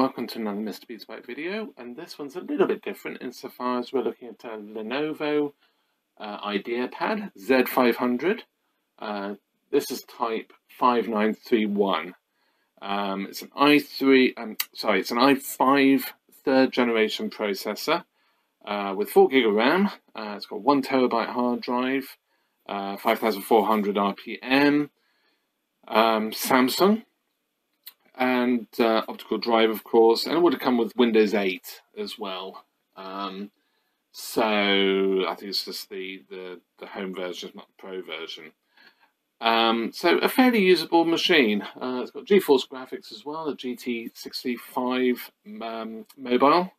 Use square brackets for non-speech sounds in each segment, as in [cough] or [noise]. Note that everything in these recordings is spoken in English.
welcome to another MrBetaByte video and this one's a little bit different insofar as we're looking at a Lenovo uh, IdeaPad Z500. Uh, this is type 5931. Um, it's an i3, um, sorry, it's an i5 third generation processor uh, with 4 gig of RAM. Uh, it's got 1 terabyte hard drive, uh, 5400 RPM, um, Samsung and uh, optical drive, of course, and it would have come with Windows 8 as well. Um, so I think it's just the, the, the home version, not the pro version. Um, so a fairly usable machine. Uh, it's got GeForce graphics as well, a GT65 um, mobile.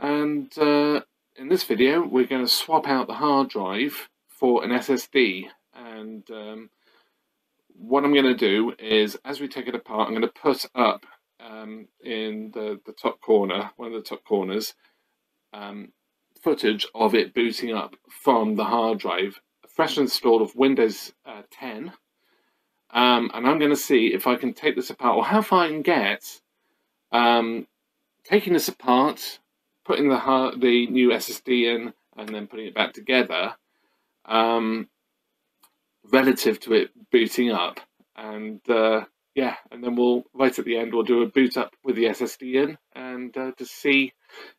And uh, in this video, we're going to swap out the hard drive for an SSD. And um, what I'm going to do is, as we take it apart, I'm going to put up um, in the, the top corner, one of the top corners, um, footage of it booting up from the hard drive, a fresh install of Windows uh, 10. Um, and I'm going to see if I can take this apart, or how far I can get um, taking this apart, putting the, hard, the new SSD in, and then putting it back together. Um, relative to it booting up. And uh, yeah, and then we'll, right at the end, we'll do a boot up with the SSD in and uh, to see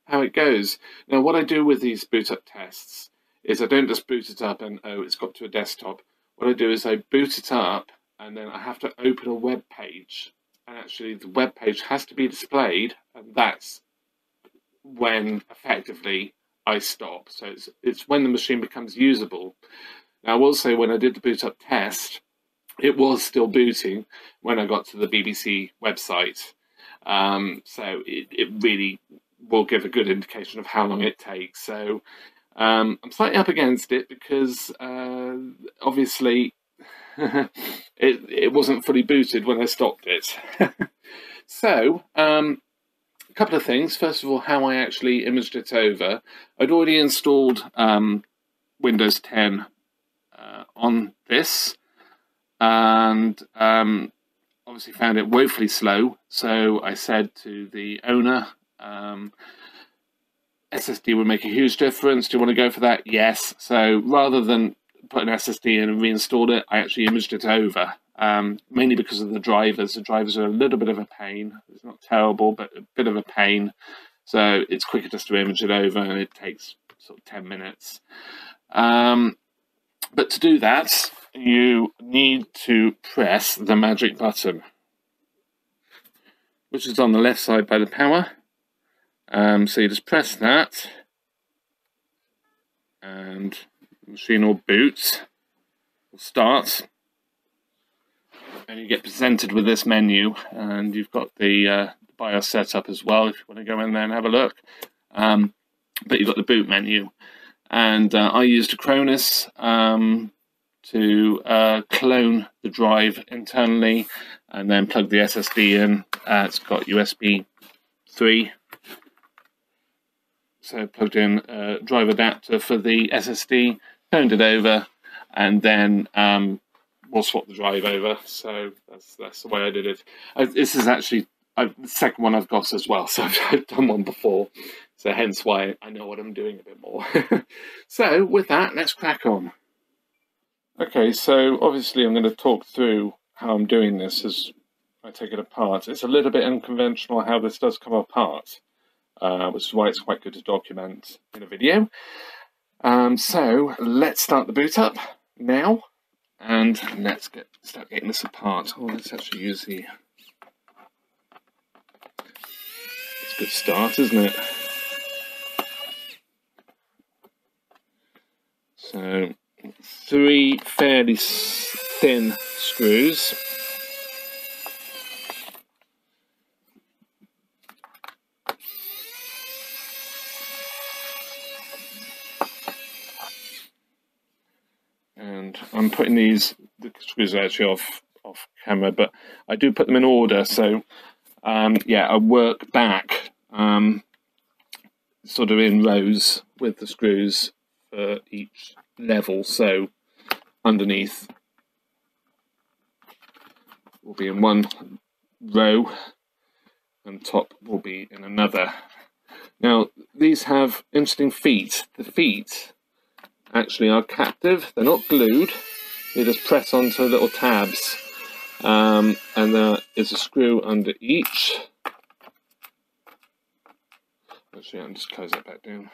how it goes. Now, what I do with these boot up tests is I don't just boot it up and, oh, it's got to a desktop. What I do is I boot it up and then I have to open a web page. And actually, the web page has to be displayed, and that's when effectively I stop. So it's, it's when the machine becomes usable. Now, I will say when I did the boot up test, it was still booting when I got to the BBC website. Um, so it, it really will give a good indication of how long it takes. So um, I'm slightly up against it because uh, obviously [laughs] it, it wasn't fully booted when I stopped it. [laughs] so um, a couple of things. First of all, how I actually imaged it over. I'd already installed um, Windows 10 uh, on this and um, obviously found it woefully slow. So I said to the owner, um, SSD would make a huge difference. Do you want to go for that? Yes. So rather than put an SSD in and reinstall it, I actually imaged it over. Um, mainly because of the drivers. The drivers are a little bit of a pain. It's not terrible, but a bit of a pain. So it's quicker just to image it over, and it takes sort of 10 minutes. Um, but to do that, you need to press the magic button, which is on the left side by the power. Um, so you just press that, and the machine will boot, will start, and you get presented with this menu, and you've got the uh, BIOS set up as well if you want to go in there and have a look. Um, but you've got the boot menu and uh, I used Acronis um, to uh, clone the drive internally and then plug the SSD in. Uh, it's got USB 3, so plugged in a drive adapter for the SSD, turned it over, and then um, we'll swap the drive over. So that's that's the way I did it. I, this is actually I, the second one I've got as well, [laughs] so I've done one before. So hence why I know what I'm doing a bit more. [laughs] so with that, let's crack on. Okay, so obviously I'm going to talk through how I'm doing this as I take it apart. It's a little bit unconventional how this does come apart, uh, which is why it's quite good to document in a video. Um, so let's start the boot up now, and let's get start getting this apart. Oh, let's actually use the. It's a good start, isn't it? So three fairly thin screws. And I'm putting these the screws are actually off off camera, but I do put them in order. So um, yeah, I work back um, sort of in rows with the screws for each level. So underneath will be in one row and top will be in another. Now, these have interesting feet. The feet actually are captive, they're not glued, they just press onto little tabs. Um, and there is a screw under each. Actually, I'm just close that back down.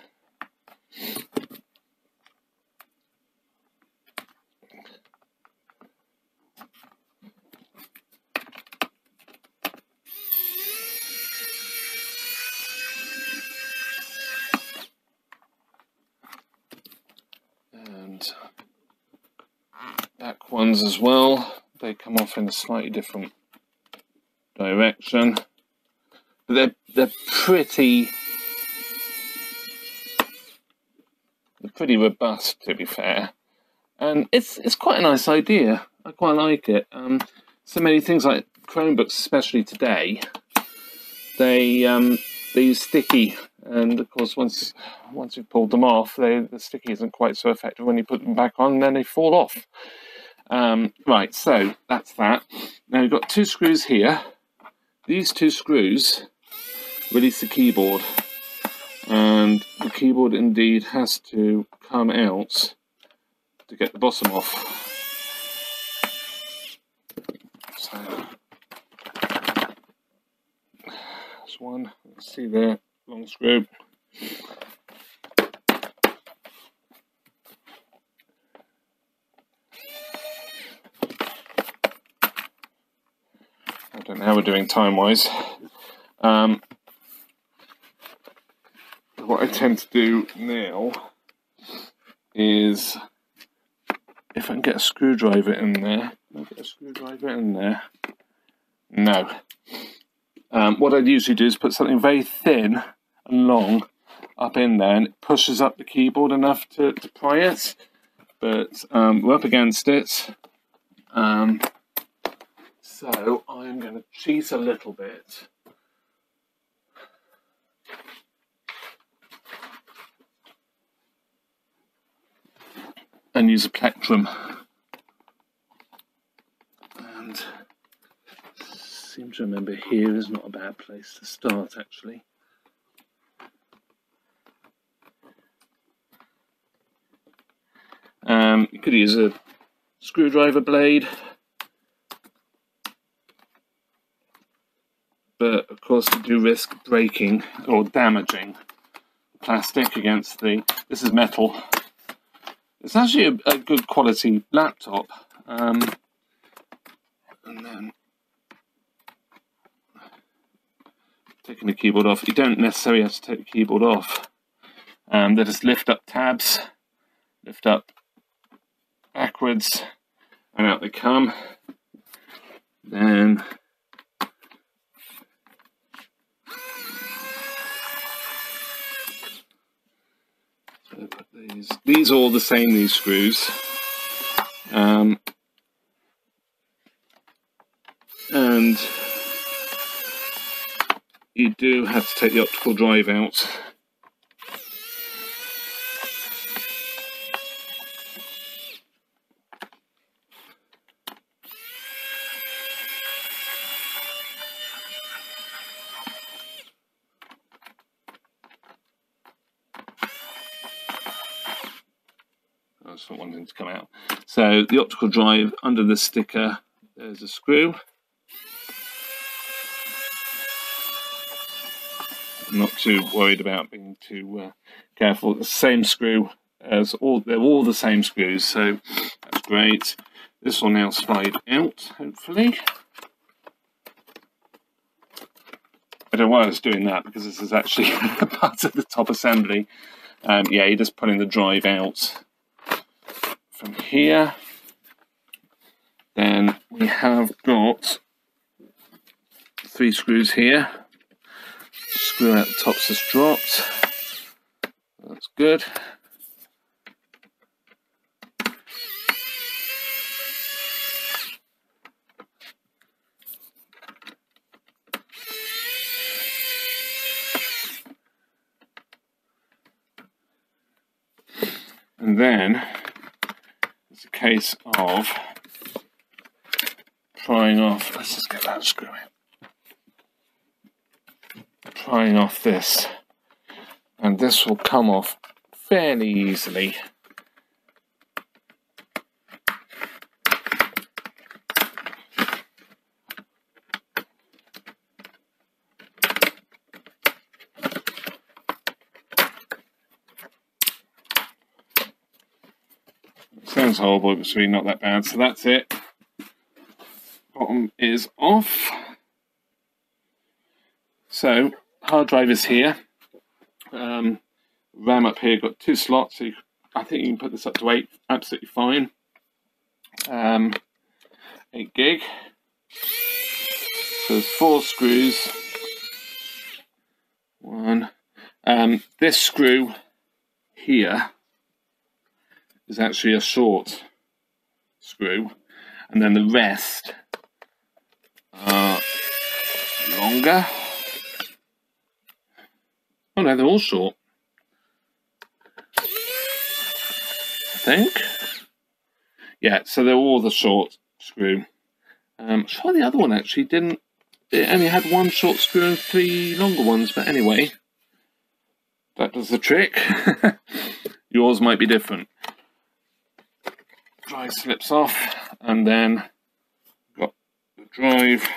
And ones as well. They come off in a slightly different direction. But they're they're pretty they're pretty robust to be fair. And it's it's quite a nice idea. I quite like it. Um, so many things like Chromebooks, especially today, they um, they use sticky, and of course once once you've pulled them off, they, the sticky isn't quite so effective when you put them back on, then they fall off. Um, right, so that's that. Now we've got two screws here. These two screws release the keyboard, and the keyboard indeed has to come out to get the bottom off. So there's one. Let's see there, long screw. Don't know how we're doing time wise. Um, what I tend to do now is if I can get a screwdriver in there, get a screwdriver in there? No. Um, what I'd usually do is put something very thin and long up in there and it pushes up the keyboard enough to, to pry it. But um, we're up against it. Um, so I'm going to cheat a little bit. And use a plectrum. And seem to remember here is not a bad place to start actually. Um, you could use a screwdriver blade but of course you do risk breaking or damaging plastic against the this is metal. It's actually a, a good quality laptop um, and then taking the keyboard off. You don't necessarily have to take the keyboard off. Um, they just lift up tabs lift up backwards and out they come. Then these. These are all the same, these screws. Um, and you do have to take the optical drive out. That's not wanting to come out. The optical drive under the sticker, there's a screw. I'm not too worried about being too uh, careful. The same screw as all, they're all the same screws, so that's great. This will now slide out, hopefully. I don't know why I was doing that because this is actually [laughs] part of the top assembly. Um, yeah, you're just pulling the drive out from here. Then we have got three screws here. Screw out the tops has dropped. That's good. And then it's a case of prying off. Let's just get that screw in. prying off this. And this will come off fairly easily. Sounds horrible, but it's really not that bad. So that's it. Bottom is off. So hard drive is here. Um, RAM up here got two slots, so you, I think you can put this up to eight, absolutely fine. Um, eight gig. So there's four screws. One. Um, this screw here is actually a short screw, and then the rest are longer. Oh no, they're all short. I think. Yeah, so they're all the short screw. Um, sure the other one actually didn't. It only had one short screw and three longer ones, but anyway, that does the trick. [laughs] Yours might be different. Drive slips off, and then got the drive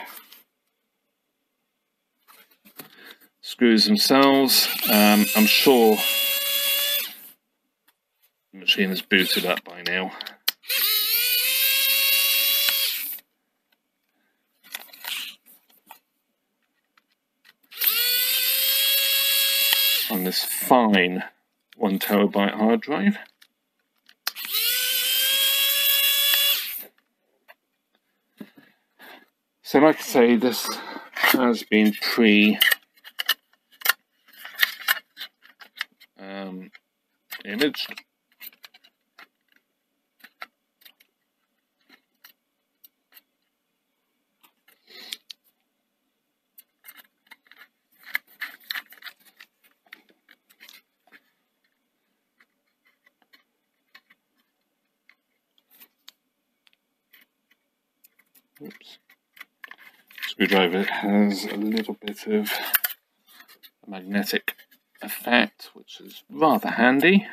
screws themselves. Um, I'm sure the machine is booted up by now. On this fine one terabyte hard drive. So like I say, this has been pre um, Oops. Screwdriver has a little bit of magnetic effect, which is rather handy.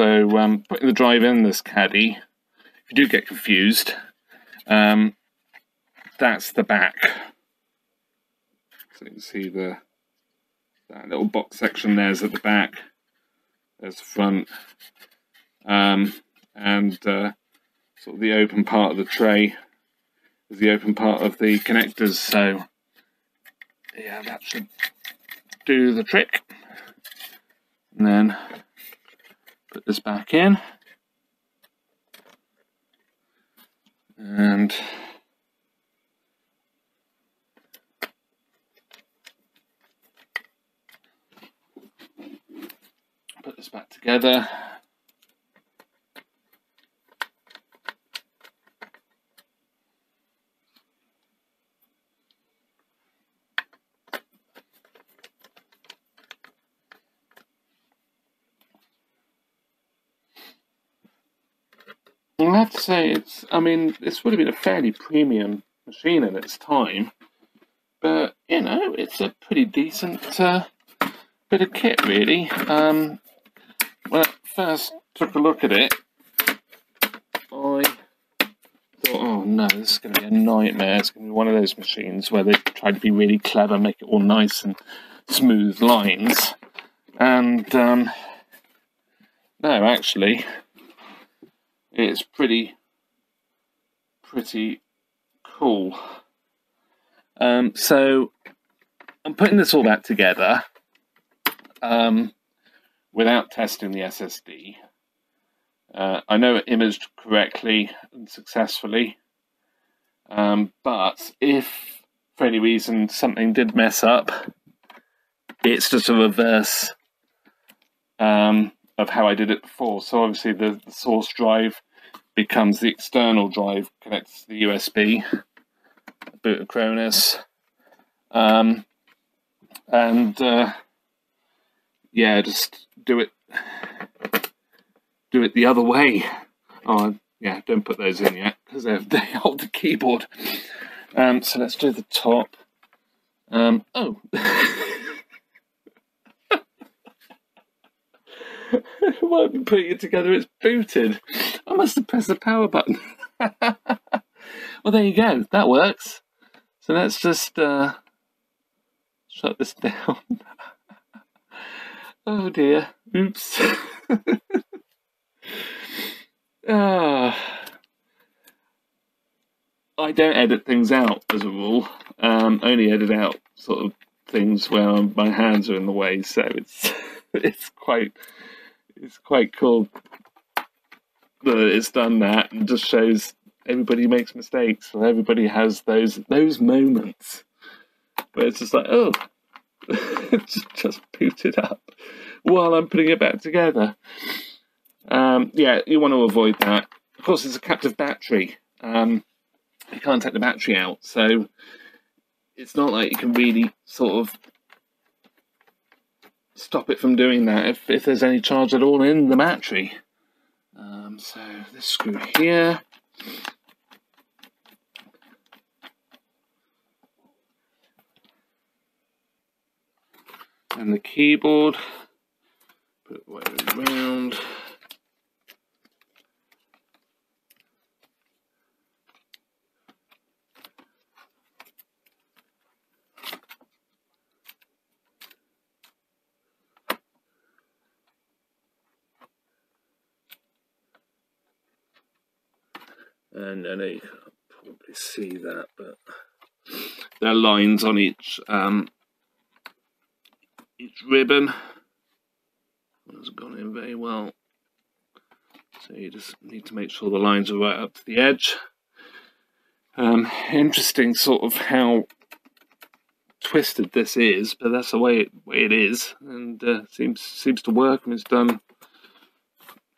So um, putting the drive in this caddy, if you do get confused, um, that's the back. So you can see the that little box section there's at the back. There's the front. Um, and uh, sort of the open part of the tray is the open part of the connectors. So yeah, that should do the trick. And then put this back in. And put this back together. I have to say, it's. I mean, this would have been a fairly premium machine in its time, but you know, it's a pretty decent uh, bit of kit, really. Um, when I first took a look at it, I thought, oh no, this is going to be a nightmare. It's going to be one of those machines where they try to be really clever, make it all nice and smooth lines. And um, no, actually, it's pretty, pretty cool. Um, so I'm putting this all back together um, without testing the SSD. Uh, I know it imaged correctly and successfully, um, but if for any reason something did mess up, it's just a reverse um, of how I did it before. So obviously the, the source drive becomes the external drive connects to the USB, boot Acronis, um, and uh, yeah, just do it, do it the other way. Oh yeah, don't put those in yet because [laughs] they hold the keyboard. Um, so let's do the top. Um, oh. [laughs] Why have putting it together? It's booted. I must have pressed the power button. [laughs] well, there you go. That works. So let's just uh, shut this [laughs] down. oh dear. Oops. [laughs] ah. I don't edit things out as a rule. Um, only edit out sort of things where my hands are in the way. So it's it's quite it's quite cool that it's done that and just shows everybody makes mistakes and everybody has those those moments where it's just like oh [laughs] just boot it up while I'm putting it back together. Um, yeah, you want to avoid that. Of course, it's a captive battery. Um, you can't take the battery out, so it's not like you can really sort of stop it from doing that if, if there's any charge at all in the battery. Um, so this screw here. And the keyboard, put it way around. And I know you can't probably see that, but there are lines on each um, each ribbon. Hasn't gone in very well, so you just need to make sure the lines are right up to the edge. Um, interesting, sort of how twisted this is, but that's the way it, way it is, and uh, seems seems to work, and it's done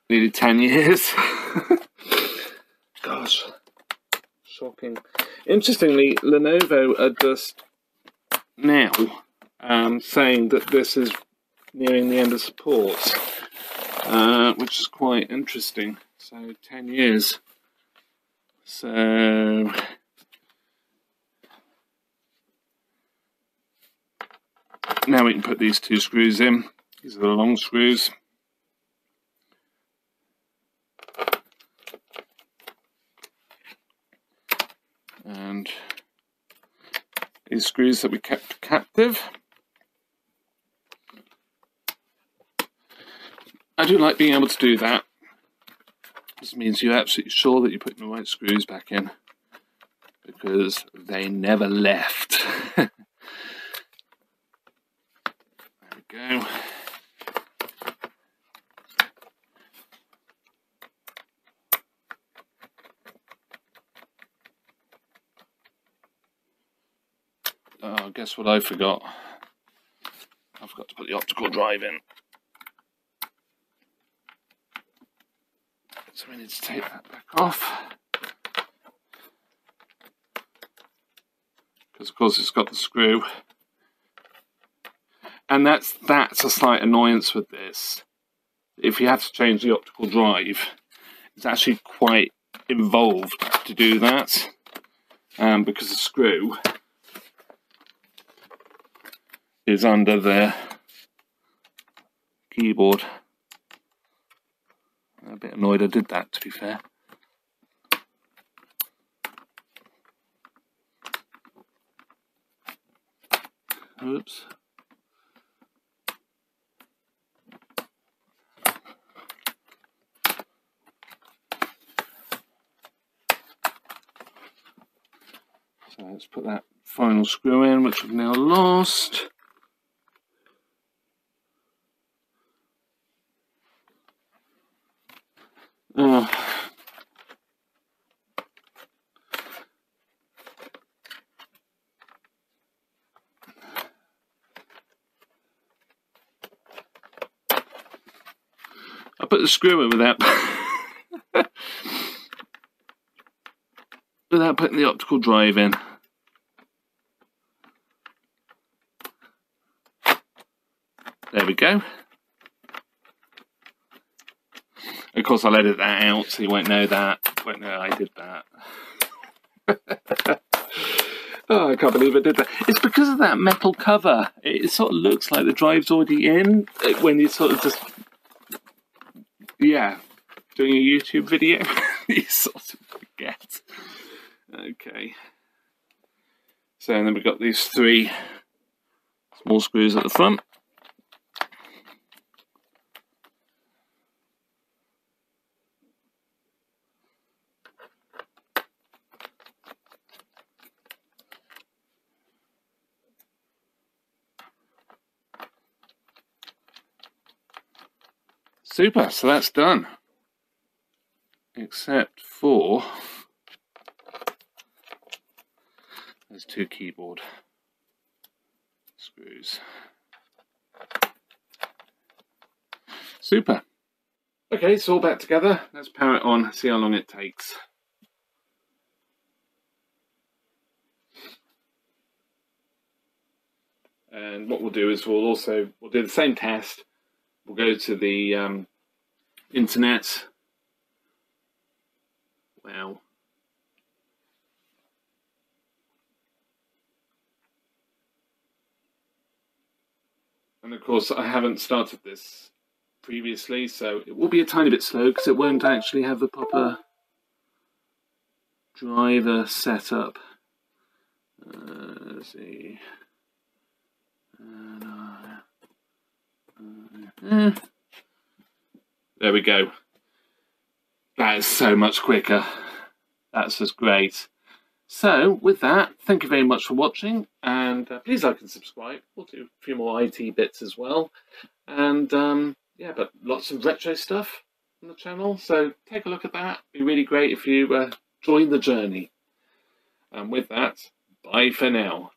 nearly ten years. [laughs] Gosh, shocking. Interestingly, Lenovo are just now um, saying that this is nearing the end of support, uh, which is quite interesting. So, 10 years. So, now we can put these two screws in. These are the long screws. and these screws that we kept captive. I do like being able to do that. This means you're absolutely sure that you're putting the right screws back in because they never left. [laughs] there we go. Oh, guess what I forgot? I forgot to put the optical drive in. So we need to take that back off. Because of course it's got the screw. And that's that's a slight annoyance with this. If you have to change the optical drive, it's actually quite involved to do that. Um, because the screw is under the keyboard. I'm a bit annoyed I did that, to be fair. Oops. So let's put that final screw in, which we've now lost. Oh. [sighs] I put the screw in without [laughs] without putting the optical drive in. There we go. Of course, I'll edit that out so you won't know that. Won't know I did that. [laughs] oh, I can't believe I did that. It's because of that metal cover. It sort of looks like the drive's already in when you sort of just, yeah, doing a YouTube video. [laughs] you sort of forget. Okay. So then we've got these three small screws at the front. Super, so that's done. Except for there's two keyboard screws. Super. Okay, it's all back together. Let's power it on, see how long it takes. And what we'll do is we'll also we'll do the same test we'll go to the um, internet. Well, And of course, I haven't started this previously, so it will be a tiny bit slow because it won't actually have the proper driver setup. Uh, let's see. Uh, Eh. There we go. That is so much quicker. That's just great. So, with that, thank you very much for watching, and uh, please like and subscribe. We'll do a few more IT bits as well. And, um, yeah, but lots of retro stuff on the channel, so take a look at that. It'd be really great if you uh, join the journey. And with that, bye for now.